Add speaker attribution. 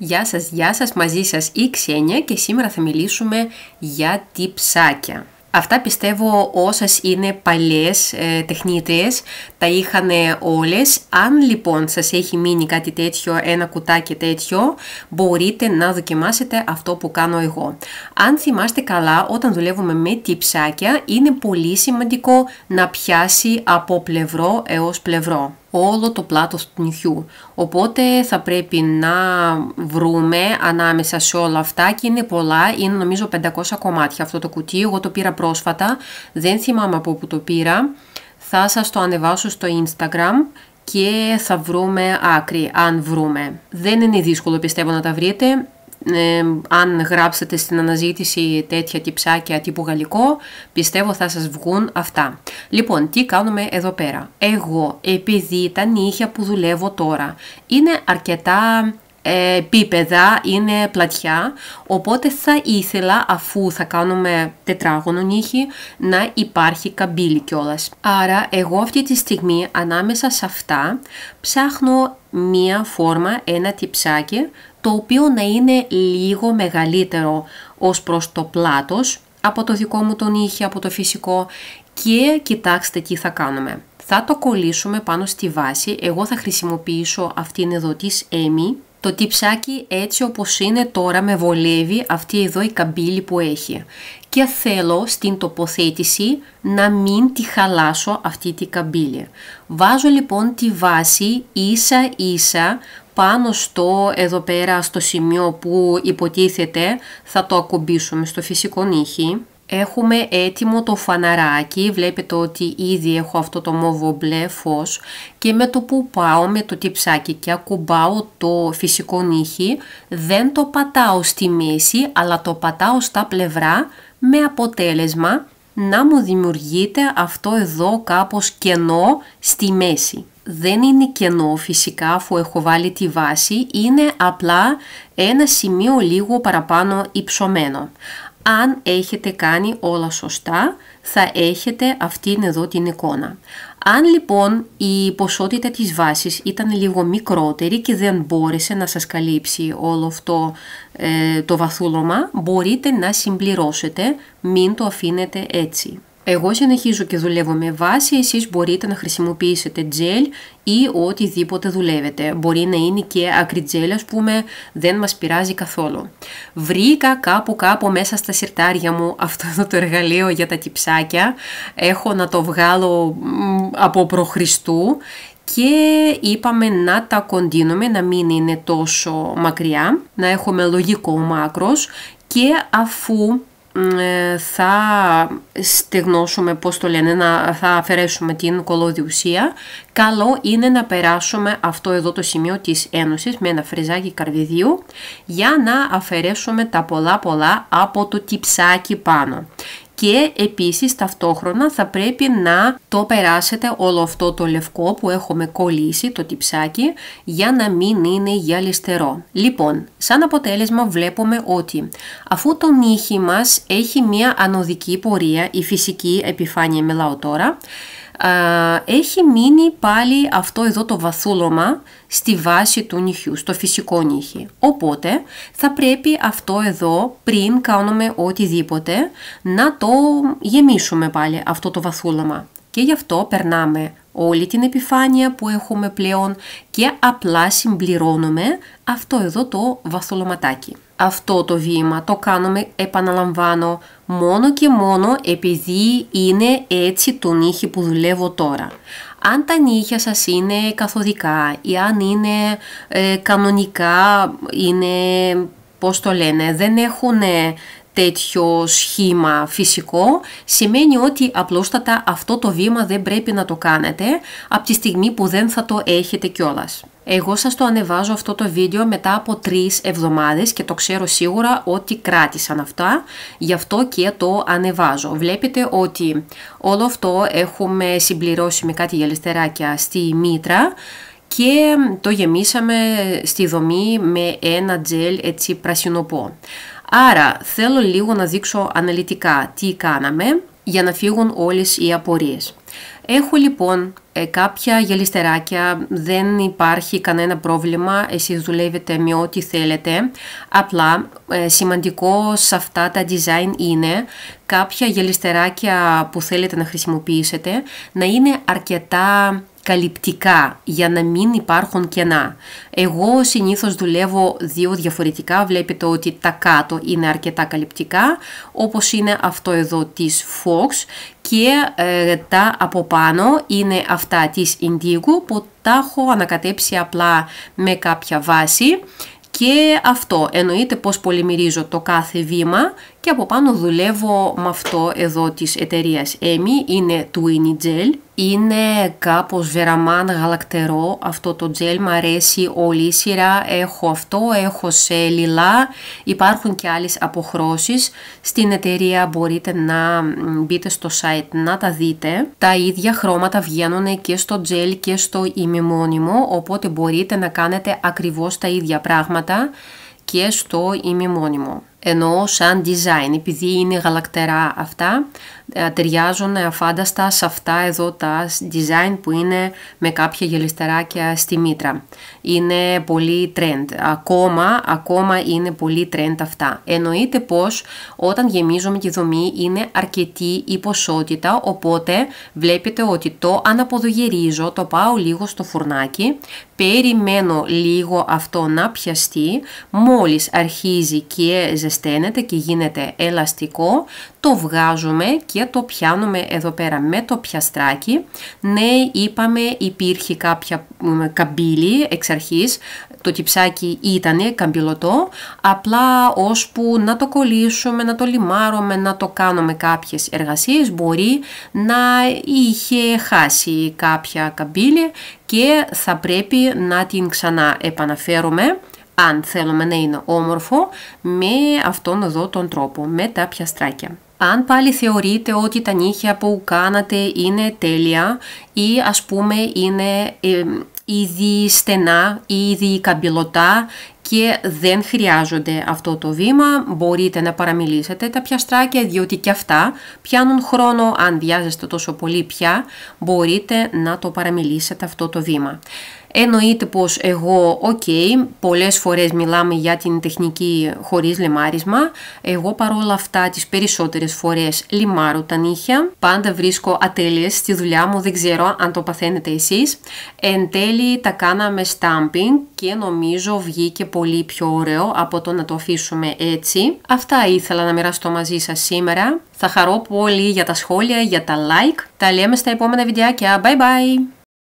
Speaker 1: Γεια σας, γεια σας, μαζί σας η Ξένια και σήμερα θα μιλήσουμε για τυψάκια. Αυτά πιστεύω όσες είναι παλιές ε, τεχνίτριες τα είχαν όλες. Αν λοιπόν σας έχει μείνει κάτι τέτοιο, ένα κουτάκι τέτοιο, μπορείτε να δοκιμάσετε αυτό που κάνω εγώ. Αν θυμάστε καλά, όταν δουλεύουμε με τυψάκια, είναι πολύ σημαντικό να πιάσει από πλευρό έως πλευρό όλο το πλάτος του νυχιού. Οπότε θα πρέπει να βρούμε ανάμεσα σε όλα αυτά και είναι πολλά, είναι νομίζω 500 κομμάτια αυτό το κουτί. Εγώ το πήρα πρόσφατα, δεν θυμάμαι από που το πήρα. Θα σας το ανεβάσω στο Instagram και θα βρούμε άκρη, αν βρούμε. Δεν είναι δύσκολο πιστεύω να τα βρείτε. Ε, αν γράψετε στην αναζήτηση τέτοια τυψάκια τύπου γαλλικό, πιστεύω θα σας βγουν αυτά. Λοιπόν, τι κάνουμε εδώ πέρα; Εγώ, επειδή τα νύχια που δουλεύω τώρα είναι αρκετά ε, επίπεδα, είναι πλατιά, οπότε θα ήθελα αφού θα κάνουμε τετράγωνο νύχι να υπάρχει καμπύλη κιόλας. Άρα εγώ αυτή τη στιγμή ανάμεσα σε αυτά ψάχνω μία φόρμα, ένα τυψάκι το οποίο να είναι λίγο μεγαλύτερο ως προς το πλάτος από το δικό μου τον ήχη, από το φυσικό και κοιτάξτε τι θα κάνουμε. Θα το κολλήσουμε πάνω στη βάση, εγώ θα χρησιμοποιήσω αυτήν εδώ της Amy. Το τυψάκι έτσι όπως είναι τώρα με βολεύει αυτή εδώ η καμπύλη που έχει. Και θέλω στην τοποθέτηση να μην τη χαλάσω αυτή τη καμπύλη. Βάζω λοιπόν τη βάση ίσα ίσα πάνω στο εδώ πέρα στο σημείο που υποτίθεται θα το ακουμπήσουμε στο φυσικό νύχι. Έχουμε έτοιμο το φαναράκι, βλέπετε ότι ήδη έχω αυτό το μόβο μπλε φως και με το που πάω με το τυψάκι και ακουμπάω το φυσικό νύχι δεν το πατάω στη μέση αλλά το πατάω στα πλευρά με αποτέλεσμα να μου δημιουργείται αυτό εδώ κάπως κενό στη μέση δεν είναι κενό φυσικά αφού έχω βάλει τη βάση, είναι απλά ένα σημείο λίγο παραπάνω υψωμένο. Αν έχετε κάνει όλα σωστά, θα έχετε αυτήν εδώ την εικόνα. Αν λοιπόν η ποσότητα της βάσης ήταν λίγο μικρότερη και δεν μπόρεσε να σας καλύψει όλο αυτό ε, το βαθούλωμα, μπορείτε να συμπληρώσετε, μην το αφήνετε έτσι. Εγώ συνεχίζω και δουλεύω με βάση, εσείς μπορείτε να χρησιμοποιήσετε τζέλ ή οτιδήποτε δουλεύετε. Μπορεί να είναι και ακριτζέλ, ας πούμε, δεν μας πειράζει καθόλου. Βρήκα κάπου κάπου μέσα στα σιρτάρια μου αυτό το εργαλείο για τα τυψάκια. Έχω να το βγάλω από προχριστού και είπαμε να τα κοντίνουμε, να μην είναι τόσο μακριά, να έχουμε λογικό μάκρος και αφού ε, θα στεγνώσουμε, πώς το λένε, να, θα αφαιρέσουμε την κολόδη ουσία, καλό είναι να περάσουμε αυτό εδώ το σημείο της ένωσης με ένα φρεζάκι καρβιδίου για να αφαιρέσουμε τα πολλά πολλά από το τυψάκι πάνω και επίσης ταυτόχρονα θα πρέπει να το περάσετε όλο αυτό το λευκό που έχουμε κολλήσει, το τυψάκι, για να μην είναι γυαλιστερό. Λοιπόν, σαν αποτέλεσμα βλέπουμε ότι αφού το νύχι μας έχει μια ανωδική πορεία, η φυσική επιφάνεια μιλάω τώρα, έχει μείνει πάλι αυτό εδώ το βαθούλωμα στη βάση του νυχιού, στο φυσικό νύχι. Οπότε θα πρέπει αυτό εδώ πριν κάνουμε οτιδήποτε να το γεμίσουμε πάλι αυτό το βαθούλωμα. Και γι' αυτό περνάμε όλη την επιφάνεια που έχουμε πλέον και απλά συμπληρώνουμε αυτό εδώ το βαθολωματάκι. Αυτό το βήμα το κάνουμε, επαναλαμβάνω, μόνο και μόνο επειδή είναι έτσι το νύχι που δουλεύω τώρα. Αν τα νύχια σας είναι καθοδικά ή αν είναι ε, κανονικά, είναι, πώς το λένε, δεν έχουν τέτοιο σχήμα φυσικό σημαίνει ότι απλούστατα αυτό το βήμα δεν πρέπει να το κάνετε από τη στιγμή που δεν θα το έχετε κιόλας. Εγώ σας το ανεβάζω αυτό το βίντεο μετά από τρεις εβδομάδες και το ξέρω σίγουρα ότι κράτησαν αυτά, γι' αυτό και το ανεβάζω. Βλέπετε ότι όλο αυτό έχουμε συμπληρώσει με κάτι γυαλιστεράκια στη μήτρα και το γεμίσαμε στη δομή με ένα τζελ έτσι πρασινοπό. Άρα θέλω λίγο να δείξω αναλυτικά τι κάναμε για να φύγουν όλες οι απορίες. Έχω λοιπόν Ε, κάποια γελιστεράκια δεν υπάρχει κανένα πρόβλημα, εσείς δουλεύετε με ό,τι θέλετε. Απλά ε, σημαντικό σε αυτά τα design είναι κάποια γελιστεράκια που θέλετε να χρησιμοποιήσετε να είναι αρκετά καλυπτικά για να μην υπάρχουν κενά. Εγώ συνήθως δουλεύω δύο διαφορετικά, βλέπετε ότι τα κάτω είναι αρκετά καλυπτικά, όπως είναι αυτό εδώ της Fox και ε, τα από πάνω είναι αυτά της Indigo που τα έχω ανακατέψει απλά με κάποια βάση και αυτό εννοείται πως πολυμερίζω το κάθε βήμα και από πάνω δουλεύω με αυτό εδώ της εταιρείας EMI, είναι Twinny Gel είναι κάπως βεραμάν γαλακτερό αυτό το τζέλ, μου αρέσει όλη η σειρά, έχω αυτό, έχω σε λιλά, υπάρχουν και άλλες αποχρώσεις. Στην εταιρεία μπορείτε να μπείτε στο site να τα δείτε. Τα ίδια χρώματα βγαίνουν και στο τζέλ και στο ημιμόνιμο, οπότε μπορείτε να κάνετε ακριβώς τα ίδια πράγματα και στο ημιμόνιμο. Ενώ σαν design, επειδή είναι γαλακτερά αυτά, ε, ταιριάζουν αφάνταστα σε αυτά εδώ τα design που είναι με κάποια γελιστεράκια στη μήτρα. Είναι πολύ trend. Ακόμα, ακόμα είναι πολύ trend αυτά. Εννοείται πως όταν γεμίζουμε τη δομή είναι αρκετή η ποσότητα, οπότε βλέπετε ότι το αναποδογυρίζω, το πάω λίγο στο φουρνάκι, περιμένω λίγο αυτό να πιαστεί, μόλις αρχίζει και ζεσταίνεται και γίνεται ελαστικό, το βγάζουμε και το πιάνουμε εδώ πέρα με το πιαστράκι. Ναι, είπαμε υπήρχε κάποια καμπύλη εξ αρχής, το τυψάκι ήταν καμπυλωτό, απλά ώσπου να το κολλήσουμε, να το λιμάρουμε, να το κάνουμε κάποιες εργασίες, μπορεί να είχε χάσει κάποια καμπύλη και θα πρέπει να την ξανά επαναφέρουμε αν θέλουμε να είναι όμορφο με αυτόν εδώ τον τρόπο, με τα πιαστράκια. Αν πάλι θεωρείτε ότι τα νύχια που κάνατε είναι τέλεια ή ας πούμε είναι ε, ήδη στενά, ήδη καμπυλωτά και δεν χρειάζονται αυτό το βήμα, μπορείτε να παραμελήσετε τα πιαστράκια διότι και αυτά πιάνουν χρόνο, αν βιάζεστε τόσο πολύ πια, μπορείτε να το παραμελήσετε αυτό το βήμα. Εννοείται πως εγώ, OK, okay, πολλές φορές μιλάμε για την τεχνική χωρίς λιμάρισμα. Εγώ παρόλα αυτά τις περισσότερες φορές λιμάρω τα νύχια. Πάντα βρίσκω ατέλειες στη δουλειά μου, δεν ξέρω αν το παθαίνετε εσείς. Εν τέλει τα κάναμε stamping και νομίζω βγήκε πολύ πιο ωραίο από το να το αφήσουμε έτσι. Αυτά ήθελα να μοιραστώ μαζί σας σήμερα. Θα χαρώ πολύ για τα σχόλια, για τα like. Τα λέμε στα επόμενα βιντεάκια. Bye bye!